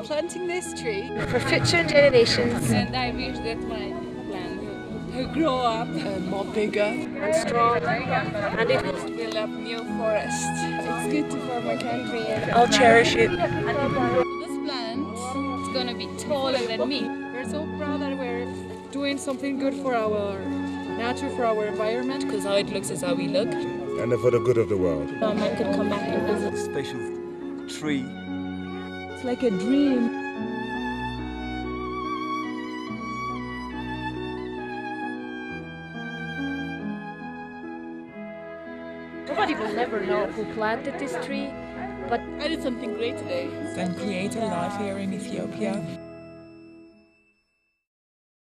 I'm planting this tree for future generations. and I wish that my plant will grow up uh, more bigger and strong and it will build up new forest. It's good to for my country and I'll cherish it. this plant is gonna be taller than me. We're so proud that we're doing something good for our nature, for our environment. Because how it looks is how we look. and for the good of the world. Um, I could come back and visit. special tree. It's like a dream. Nobody will never know who planted this tree, but I did something great today. And create a life here in Ethiopia.